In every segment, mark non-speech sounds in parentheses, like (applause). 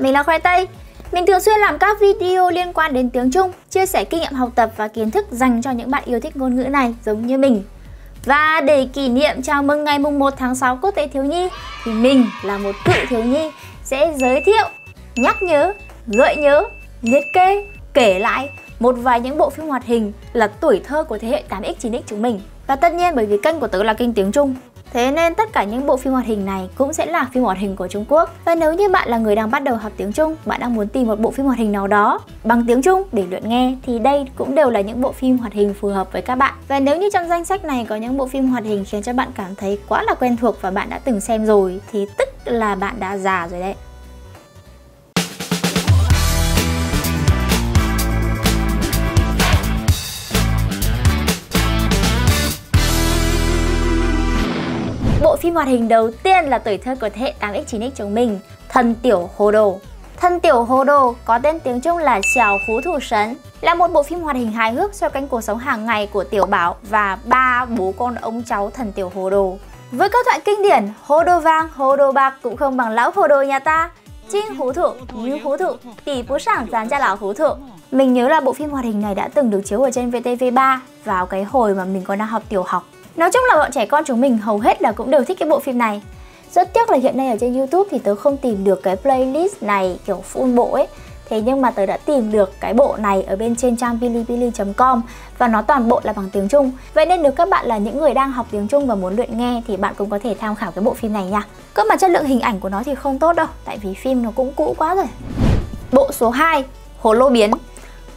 mình là Khoai Tây. Mình thường xuyên làm các video liên quan đến tiếng Trung, chia sẻ kinh nghiệm học tập và kiến thức dành cho những bạn yêu thích ngôn ngữ này giống như mình. Và để kỷ niệm chào mừng ngày mùng 1 tháng 6 Quốc tế Thiếu Nhi thì mình là một cựu thiếu nhi sẽ giới thiệu, nhắc nhớ, gợi nhớ, liệt kê, kể lại một vài những bộ phim hoạt hình là tuổi thơ của thế hệ 8X 9X chúng mình. Và tất nhiên bởi vì kênh của tớ là kênh tiếng Trung Thế nên tất cả những bộ phim hoạt hình này cũng sẽ là phim hoạt hình của Trung Quốc. Và nếu như bạn là người đang bắt đầu học tiếng Trung, bạn đang muốn tìm một bộ phim hoạt hình nào đó bằng tiếng Trung để luyện nghe thì đây cũng đều là những bộ phim hoạt hình phù hợp với các bạn. Và nếu như trong danh sách này có những bộ phim hoạt hình khiến cho bạn cảm thấy quá là quen thuộc và bạn đã từng xem rồi thì tức là bạn đã già rồi đấy. Phim hoạt hình đầu tiên là tuổi thơ của thế hệ 8X 9X chúng mình, Thần Tiểu Hồ Đồ. Thần Tiểu Hồ Đồ có tên tiếng Trung là Xiao Hú Thủ Sấn, là một bộ phim hoạt hình hài hước xoay quanh cuộc sống hàng ngày của Tiểu Bảo và ba bố con ông cháu Thần Tiểu Hồ Đồ. Với câu thoại kinh điển, hồ đồ vàng, hồ đồ bạc cũng không bằng lão hồ đồ nhà ta. Chinh hú thụ, như hú thụ, tỷ bú sảng dán ra lão hú thụ. Mình nhớ là bộ phim hoạt hình này đã từng được chiếu ở trên VTV3 vào cái hồi mà mình còn đang học tiểu học. Nói chung là bọn trẻ con chúng mình hầu hết là cũng đều thích cái bộ phim này. Rất tiếc là hiện nay ở trên Youtube thì tớ không tìm được cái playlist này kiểu full bộ ấy. Thế nhưng mà tớ đã tìm được cái bộ này ở bên trên trang bilibili.com Và nó toàn bộ là bằng tiếng Trung. Vậy nên nếu các bạn là những người đang học tiếng Trung và muốn luyện nghe Thì bạn cũng có thể tham khảo cái bộ phim này nha. Cơ mà chất lượng hình ảnh của nó thì không tốt đâu, Tại vì phim nó cũng cũ quá rồi. Bộ số 2 Hồ Lô Biến.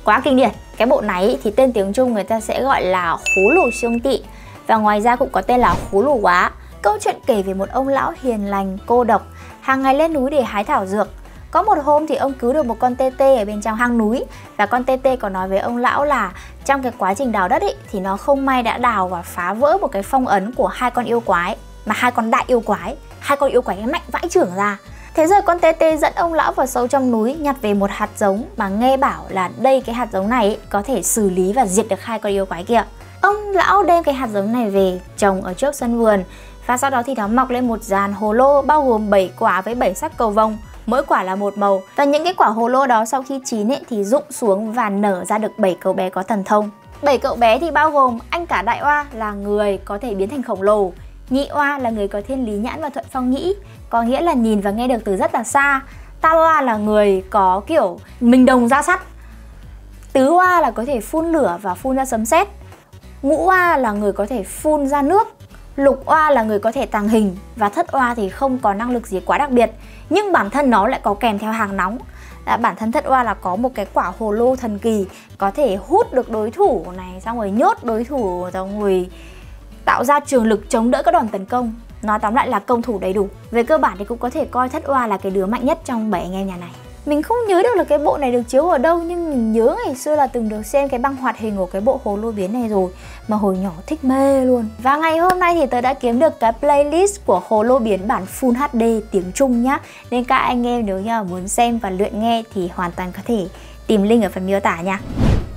Quá kinh điển. Cái bộ này thì tên tiếng Trung người ta sẽ gọi là Hú Lù Siêu Tị và ngoài ra cũng có tên là Hú Lù Quá. Câu chuyện kể về một ông lão hiền lành, cô độc, hàng ngày lên núi để hái thảo dược. Có một hôm thì ông cứu được một con tê tê ở bên trong hang núi và con tê tê còn nói với ông lão là trong cái quá trình đào đất ấy, thì nó không may đã đào và phá vỡ một cái phong ấn của hai con yêu quái mà hai con đại yêu quái, hai con yêu quái mạnh vãi trưởng ra. Thế rồi con tê tê dẫn ông lão vào sâu trong núi nhặt về một hạt giống mà nghe bảo là đây cái hạt giống này ấy, có thể xử lý và diệt được hai con yêu quái kia. Ông lão đem cái hạt giống này về trồng ở trước sân vườn và sau đó thì nó mọc lên một dàn hồ lô bao gồm 7 quả với 7 sắc cầu vồng mỗi quả là một màu và những cái quả hồ lô đó sau khi chín ấy thì rụng xuống và nở ra được 7 cậu bé có thần thông. 7 cậu bé thì bao gồm anh cả đại oa là người có thể biến thành khổng lồ, nhị oa là người có thiên lý nhãn và thuận phong nhĩ, có nghĩa là nhìn và nghe được từ rất là xa. Tam oa là người có kiểu mình đồng ra sắt. Tứ oa là có thể phun lửa và phun ra sấm sét Ngũ oa là người có thể phun ra nước, Lục oa là người có thể tàng hình Và thất oa thì không có năng lực gì quá đặc biệt. Nhưng bản thân nó lại có kèm theo hàng nóng. Là bản thân thất oa là có một cái quả hồ lô thần kỳ có thể hút được đối thủ này, xong rồi nhốt đối thủ, xong rồi tạo ra trường lực chống đỡ các đòn tấn công. Nói tóm lại là công thủ đầy đủ. Về cơ bản thì cũng có thể coi thất oa là cái đứa mạnh nhất trong bảy anh em nhà này mình không nhớ được là cái bộ này được chiếu ở đâu, nhưng mình nhớ ngày xưa là từng được xem cái băng hoạt hình của cái bộ hồ lô biến này rồi, mà hồi nhỏ thích mê luôn. Và ngày hôm nay thì tớ đã kiếm được cái playlist của hồ lô biến bản Full HD tiếng Trung nhá. Nên các anh em nếu như muốn xem và luyện nghe thì hoàn toàn có thể tìm link ở phần miêu tả nha.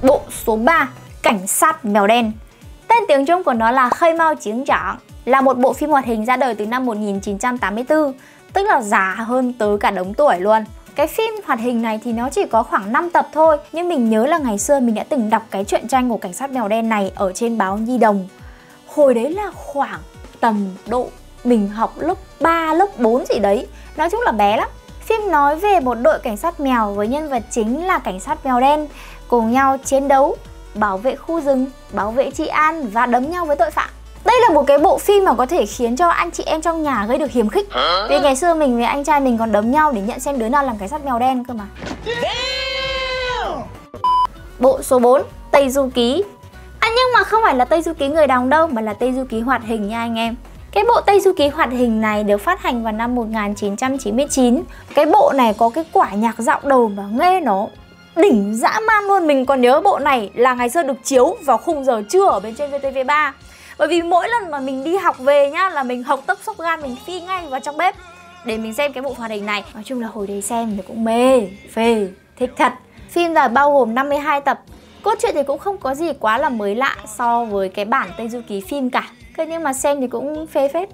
Bộ số 3 Cảnh sát mèo đen Tên tiếng Trung của nó là Khơi mau Chiến Trạng Là một bộ phim hoạt hình ra đời từ năm 1984 Tức là già hơn tớ cả đống tuổi luôn cái phim hoạt hình này thì nó chỉ có khoảng 5 tập thôi Nhưng mình nhớ là ngày xưa mình đã từng đọc cái truyện tranh của cảnh sát mèo đen này ở trên báo Nhi Đồng. Hồi đấy là khoảng tầm độ mình học lớp 3, lớp 4 gì đấy. Nói chung là bé lắm. Phim nói về một đội cảnh sát mèo với nhân vật chính là cảnh sát mèo đen Cùng nhau chiến đấu, bảo vệ khu rừng, bảo vệ trị an và đấm nhau với tội phạm đây là một cái bộ phim mà có thể khiến cho anh chị em trong nhà gây được hiềm khích. Vì ngày xưa mình với anh trai mình còn đấm nhau để nhận xem đứa nào làm cảnh sát mèo đen cơ mà. Bộ số 4 Tây Du Ký. À nhưng mà không phải là Tây Du Ký người đóng đâu Mà là Tây Du Ký hoạt hình nha anh em. Cái bộ Tây Du Ký hoạt hình này được phát hành vào năm 1999 Cái bộ này có cái quả nhạc dạo đầu mà nghe nó đỉnh dã man luôn. Mình còn nhớ bộ này là ngày xưa được chiếu vào khung giờ trưa ở bên trên VTV3 bởi vì mỗi lần mà mình đi học về nhá là mình học tốc sốc gan mình phi ngay vào trong bếp để mình xem cái bộ hoạt hình này. Nói chung là hồi đấy xem thì cũng mê phê thích thật. Phim là bao gồm 52 tập. Cốt truyện thì cũng không có gì quá là mới lạ so với cái bản Tây Du Ký phim cả. Thế nhưng mà xem thì cũng phê phết.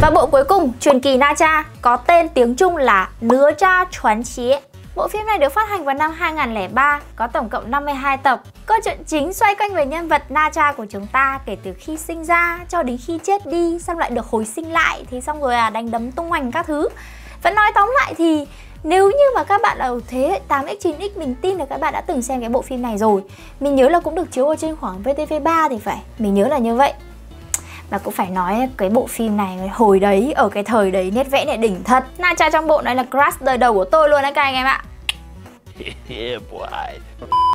Và bộ cuối cùng, truyền kỳ Na Cha, có tên tiếng Trung là Nứa Cha Choán Chí. Bộ phim này được phát hành vào năm 2003, có tổng cộng 52 tập. Câu chuyện chính xoay quanh về nhân vật Na Cha của chúng ta kể từ khi sinh ra cho đến khi chết đi, xong lại được hồi sinh lại, thì xong rồi à đánh đấm tung hoành các thứ. Vẫn nói tóm lại thì nếu như mà các bạn ở thế hệ 8X, 9X mình tin là các bạn đã từng xem cái bộ phim này rồi Mình nhớ là cũng được chiếu ở trên khoảng VTV3 thì phải Mình nhớ là như vậy và cũng phải nói cái bộ phim này hồi đấy ở cái thời đấy nét vẽ này đỉnh thật. Na cha trong bộ này là crush đời đầu của tôi luôn đấy các anh em ạ. (laughs)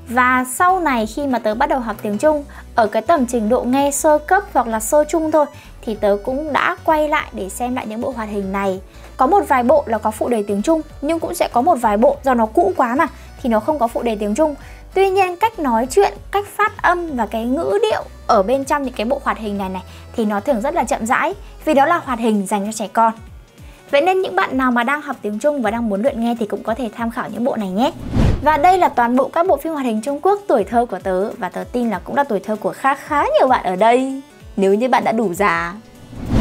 Và sau này khi mà tớ bắt đầu học tiếng Trung Ở cái tầm trình độ nghe sơ cấp hoặc là sơ trung thôi Thì tớ cũng đã quay lại để xem lại những bộ hoạt hình này. Có một vài bộ là có phụ đề tiếng Trung Nhưng cũng sẽ có một vài bộ do nó cũ quá mà thì nó không có phụ đề tiếng Trung Tuy nhiên cách nói chuyện, cách phát âm và cái ngữ điệu ở bên trong những cái bộ hoạt hình này này thì nó thường rất là chậm rãi vì đó là hoạt hình dành cho trẻ con. Vậy nên những bạn nào mà đang học tiếng Trung và đang muốn luyện nghe thì cũng có thể tham khảo những bộ này nhé. Và đây là toàn bộ các bộ phim hoạt hình Trung Quốc tuổi thơ của tớ và tớ tin là cũng là tuổi thơ của khá khá nhiều bạn ở đây nếu như bạn đã đủ già.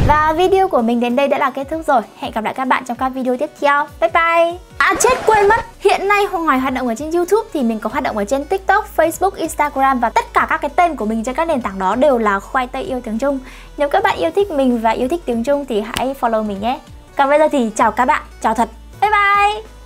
Và video của mình đến đây đã là kết thúc rồi. Hẹn gặp lại các bạn trong các video tiếp theo. Bye bye! À chết quên mất Hiện nay ngoài hoạt động ở trên Youtube thì mình có hoạt động ở trên TikTok, Facebook, Instagram Và tất cả các cái tên của mình trên các nền tảng đó đều là khoai tây yêu tiếng Trung Nếu các bạn yêu thích mình và yêu thích tiếng Trung thì hãy follow mình nhé Còn bây giờ thì chào các bạn, chào thật Bye bye